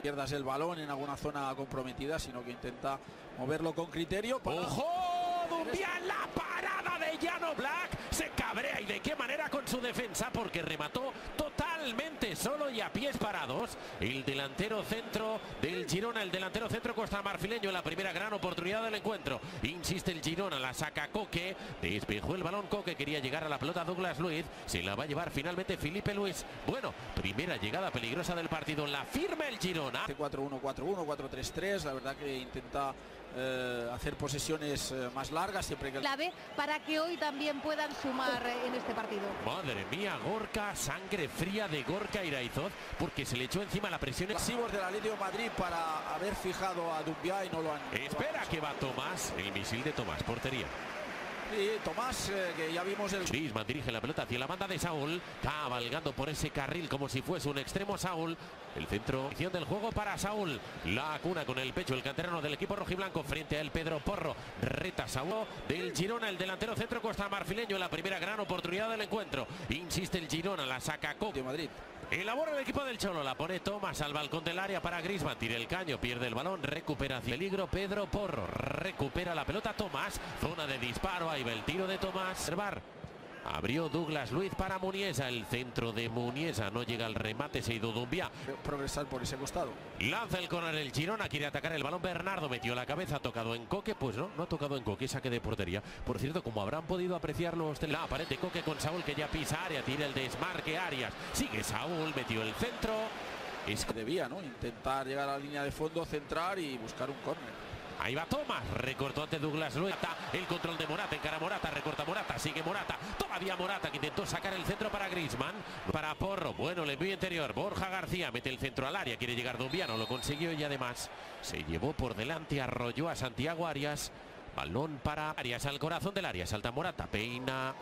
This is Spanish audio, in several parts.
pierdas el balón en alguna zona comprometida, sino que intenta moverlo con criterio. ¡Ojo! Dumbia la parada de Llano Black. Se cabrea y de qué manera con su defensa porque remató totalmente solo y a pies parados. El delantero centro del Girona, el delantero centro Costa Marfileño en la primera gran oportunidad del encuentro. Insiste el Girona, la saca Coque, despejó el balón Coque, quería llegar a la pelota Douglas Luiz, se la va a llevar finalmente Felipe Luis. Bueno, primera llegada peligrosa del partido, la firma el Girona. 4-1, 4-1, 4-3-3, la verdad que intenta eh, hacer posesiones eh, más largas siempre que clave para que hoy también puedan sumar eh, en este partido. Madre mía, Gorka, sangre fría de Gorka Iraizoz porque se le echó encima la presión. Pasivos del Atlético de Madrid para haber fijado a Dumbia y no lo han. Espera que va Tomás, el misil de Tomás, portería. Sí, Tomás, eh, que ya vimos el... Griezmann dirige la pelota hacia la banda de Saúl, cabalgando por ese carril como si fuese un extremo Saúl. El centro del juego para Saúl. La cuna con el pecho el canterano del equipo rojiblanco frente a el Pedro Porro. Reta Saúl del Girona, el delantero centro costa marfileño. La primera gran oportunidad del encuentro. Insiste el Girona, la saca de Madrid. Elabora el equipo del Cholo, la pone Tomás al balcón del área para Grisman, tira el caño, pierde el balón, recupera hacia peligro Pedro Porro, recupera la pelota Tomás, zona de disparo, ahí el tiro de Tomás, Servar. Abrió Douglas Luiz para Muniesa, el centro de Muniesa, no llega al remate, se ha ido Dumbia. Progresar por ese costado. Lanza el corner el Girona, quiere atacar el balón Bernardo, metió la cabeza, ha tocado en Coque, pues no, no ha tocado en Coque, saque de portería. Por cierto, como habrán podido apreciar los la aparente Coque con Saúl que ya pisa área, tira el desmarque Arias, sigue Saúl, metió el centro. Es que debía, ¿no? Intentar llegar a la línea de fondo, centrar y buscar un córner. Ahí va Tomás, recortó ante Douglas Luiz, el control de Morata, encara Morata, recorta Morata, sigue Morata, todavía Morata que intentó sacar el centro para Grisman, para Porro, bueno, le envío interior, Borja García mete el centro al área, quiere llegar Dumbiano, lo consiguió y además se llevó por delante, arrolló a Santiago Arias, balón para Arias al corazón del área, salta Morata, peina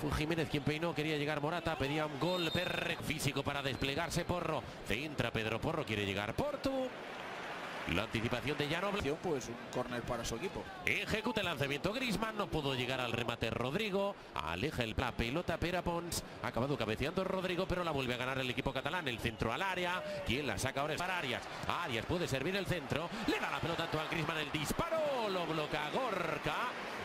fue Jiménez quien peinó, quería llegar Morata, pedía un gol perre físico para desplegarse Porro. Centra Pedro Porro, quiere llegar Porto. La anticipación de Llano Pues un córner para su equipo. Ejecuta el lanzamiento Grisman, no pudo llegar al remate Rodrigo. Aleja el la pelota Perapons. Ha acabado cabeceando Rodrigo, pero la vuelve a ganar el equipo catalán. El centro al área. Quien la saca ahora es para Arias. Arias puede servir el centro. Le da la pelota a Grisman. El disparo lo bloquea Gorka.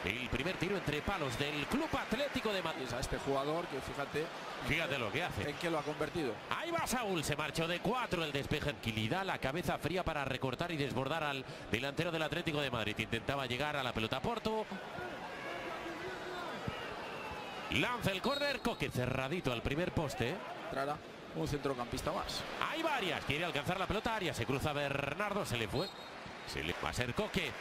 El primer tiro entre palos del Club Atlético de Madrid. A este jugador que fíjate. Fíjate lo que hace. En qué lo ha convertido. Ahí va Saúl, se marchó de cuatro el despeje. Tranquilidad, la cabeza fría para recortar y desbordar al delantero del Atlético de Madrid. Intentaba llegar a la pelota Porto. Lanza el córner, Coque cerradito al primer poste. Un centrocampista más. Hay varias, quiere alcanzar la pelota Arias, se cruza Bernardo, se le fue. Se le va a ser Coque.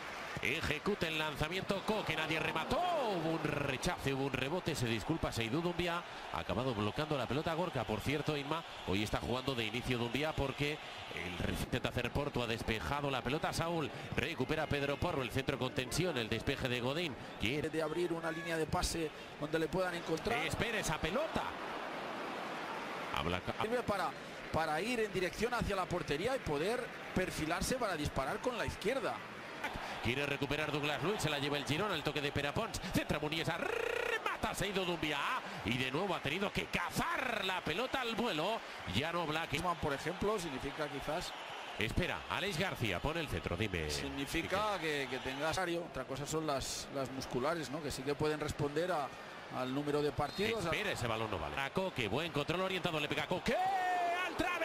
Ejecuta el lanzamiento Coque, nadie remató. Hubo un rechace, hubo un rebote, se disculpa Seidú Dumbia. Ha acabado bloqueando la pelota Gorka. Por cierto, Inma, hoy está jugando de inicio Dumbia porque el intenta hacer Porto, ha despejado la pelota Saúl. Recupera Pedro Porro, el centro con tensión, el despeje de Godín. Quiere de abrir una línea de pase donde le puedan encontrar. Espera esa pelota. Habla para para ir en dirección hacia la portería y poder perfilarse para disparar con la izquierda. Quiere recuperar Douglas Luis, se la lleva el Girón, el toque de Perapons, centra Muniesa, remata, se ha ido Dumbia y de nuevo ha tenido que cazar la pelota al vuelo. Ya no Black. Por ejemplo, significa quizás Espera, Alex García, pone el centro, dime. Significa que, que tengas... Otra cosa son las, las musculares, ¿no? Que sí que pueden responder a, al número de partidos. Espera, ese balón no vale. A Coque, buen control orientado, le pega a Coque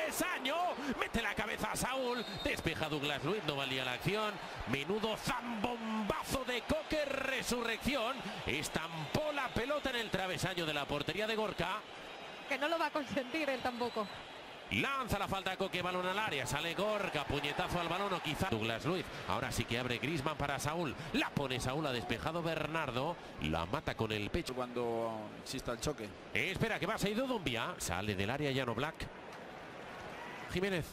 travesaño. Mete la cabeza a Saúl. Despeja Douglas Luis. No valía la acción. Menudo zambombazo de Coque. Resurrección. Estampó la pelota en el travesaño de la portería de Gorka. Que no lo va a consentir él tampoco. Lanza la falta de Coque, balón al área, sale Gorka, puñetazo al balón o quizá Douglas Luiz. Ahora sí que abre Grisman para Saúl. La pone Saúl, ha despejado Bernardo. La mata con el pecho. Cuando exista el choque. espera, que va, se ha ido Dumbia. Sale del área Llano Black. Jiménez.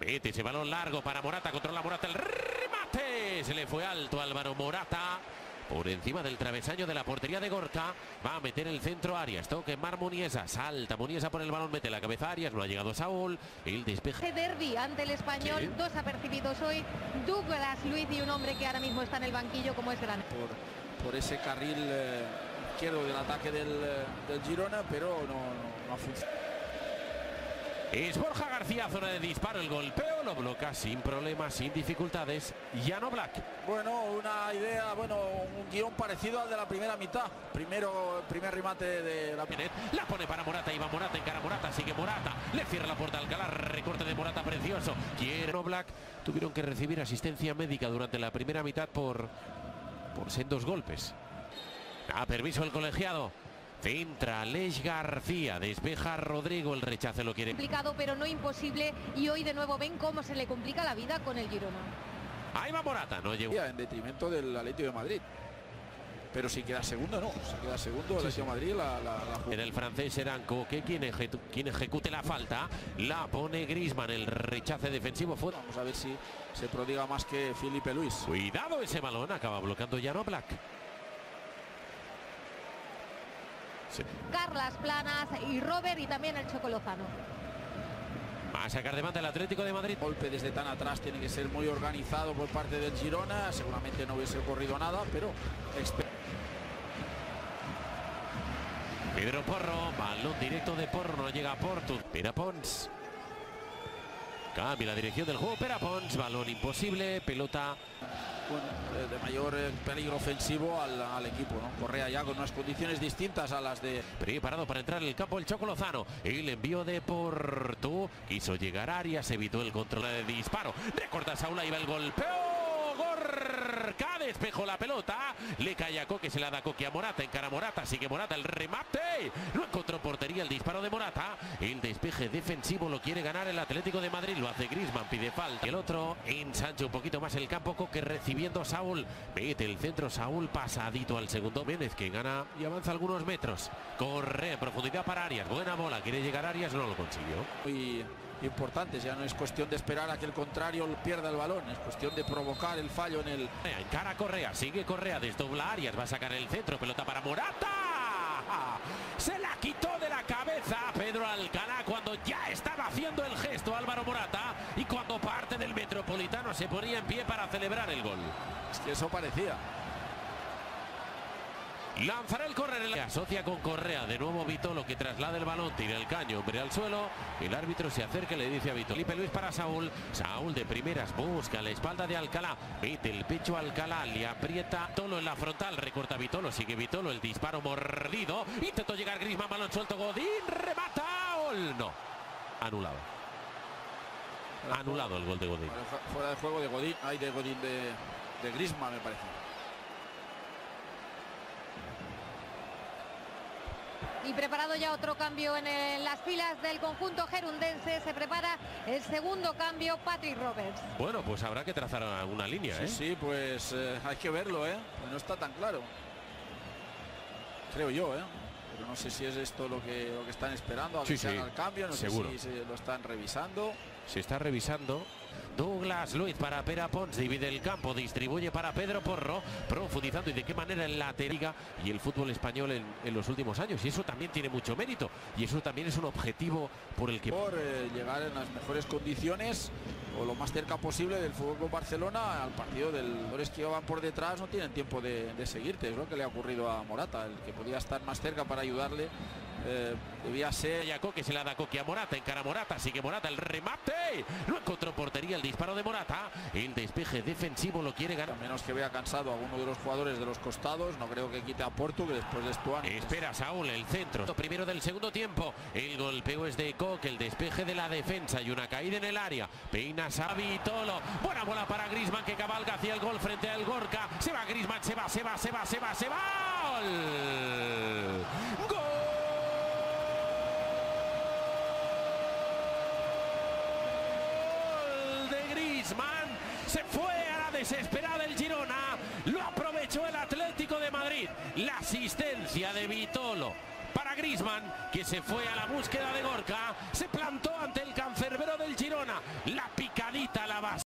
Mete ese balón largo para Morata. Controla Morata el remate. Se le fue alto Álvaro Morata. Por encima del travesaño de la portería de Gorka. Va a meter el centro Arias. Toque Mar Muniesa. Salta Muniesa por el balón. Mete la cabeza Arias. No ha llegado Saúl. El despeje. Derby ante el español. Dos apercibidos hoy. Douglas Luis y un hombre que ahora mismo está en el banquillo como es grande. Por, por ese carril eh, izquierdo del ataque del, eh, del Girona. Pero no, no, no ha funcionado. Es Borja García, zona de disparo, el golpeo lo bloca sin problemas, sin dificultades. Llano Black. Bueno, una idea, bueno, un guion parecido al de la primera mitad. Primero, primer remate de la... La pone para Morata, iba Morata, encara Morata, sigue Morata. Le cierra la puerta al Alcalá, recorte de Morata precioso. Quiere Black. Tuvieron que recibir asistencia médica durante la primera mitad por, por sendos golpes. A permiso el colegiado. Centra Leix García, despeja Rodrigo, el rechazo lo quiere. Complicado pero no imposible y hoy de nuevo ven cómo se le complica la vida con el Girona. Ahí va Morata, no llegó. En detrimento del Atlético de Madrid. Pero si queda segundo, no. Si queda segundo, el de Madrid la, la, En el francés serán Coque quien, quien ejecute la falta. La pone Grisman, el rechace defensivo fue. Vamos a ver si se prodiga más que Felipe Luis. Cuidado ese balón, acaba bloqueando no Carlas Planas y Robert y también el Chocolozano. Va a sacar de mata el Atlético de Madrid. Golpe desde tan atrás tiene que ser muy organizado por parte del Girona. Seguramente no hubiese ocurrido nada, pero... Pedro Porro, balón directo de Porro, no llega a Porto. Pera Pons. Cambia la dirección del juego, Pera Pons, balón imposible, pelota de mayor eh, peligro ofensivo al, equipo. ¿no? Correa ya con unas condiciones distintas a las de... Preparado para entrar en el campo el Choco Lozano. El envío de Porto. Quiso llegar a Arias, evitó el control de disparo. Recorta Saula, iba el golpeo. Gorka despejó la pelota. Le cae a Coque, se la da Coque a Morata. Encara Morata, sigue Morata el remate. No encontró portería el disparo de Morata. El despeje defensivo lo quiere ganar el Atlético de Madrid. Lo hace Grisman, pide falta. El otro ensancha un poquito más el campo. Coque recibiendo Saúl. Mete el centro Saúl pasadito al segundo. Méndez que gana y avanza algunos metros. Corre en profundidad para Arias. Buena bola. Quiere llegar a Arias, no lo consiguió. Y importantes. Ya no es cuestión de esperar a que el contrario pierda el balón, es cuestión de provocar el fallo en el... Cara Correa, sigue Correa, desdobla Arias, va a sacar el centro, pelota para Morata. Se la quitó de la cabeza Pedro Alcalá cuando ya estaba haciendo el gesto Álvaro Morata y cuando parte del Metropolitano se ponía en pie para celebrar el gol. Es que eso parecía. Lanzará el correr. Le asocia con Correa. De nuevo Vitolo que traslada el balón. Tira el caño. Hombre al suelo. El árbitro se acerca y le dice a Vitolo. Felipe Luis para Saúl. Saúl de primeras busca la espalda de Alcalá. Mete el pecho a Alcalá. Le aprieta Tolo en la frontal. Recorta Vitolo. Sigue Vitolo. El disparo mordido. Intentó llegar Grisman. Balón suelto. Godín. Remata. Gol. No. Anulado. Anulado el gol de Godín. Fuera de juego de Godín. Hay de Godín de, de Grisman me parece. Y preparado ya otro cambio en, las filas del conjunto gerundense. Se prepara el segundo cambio, Patrick Roberts. Bueno, pues habrá que trazar una línea, sí, ¿eh? Sí, pues eh, hay que verlo, ¿eh? No está tan claro. Creo yo, ¿eh? Pero no sé si es esto lo que, lo que están esperando, a sí, el cambio, no sé si se lo están revisando. Se está revisando. Douglas Luiz para Pera Pons, divide el campo, distribuye para Pedro Porro, profundizando y de qué manera en la teriga y el fútbol español en, los últimos años. Y eso también tiene mucho mérito y eso también es un objetivo por el que... Por eh, llegar en las mejores condiciones o lo más cerca posible del fútbol Barcelona al partido del los que van por detrás no tienen tiempo de, de seguirte es lo que le ha ocurrido a Morata el que podía estar más cerca para ayudarle eh, debía ser Yaco que se la da Coqui a Morata, encara Morata, sigue Morata, el remate, no encontró portería el disparo de Morata, el despeje defensivo lo quiere ganar. A menos que vea cansado a uno de los jugadores de los costados, no creo que quite a Porto, que después de esto Espera Saúl, el centro, primero del segundo tiempo, el golpeo es de Coque, el despeje de la defensa y una caída en el área, peina Sabitolo, buena bola para Grisman que cabalga hacia el gol frente al Gorka, se va Grisman, se va, se va, se va, se va, se va, ¡Gol! se fue a la desesperada el Girona, lo aprovechó el Atlético de Madrid, la asistencia de Vitolo Grisman, que se fue a la búsqueda de Gorka, se plantó ante el cancerbero del Girona, la picadita la base.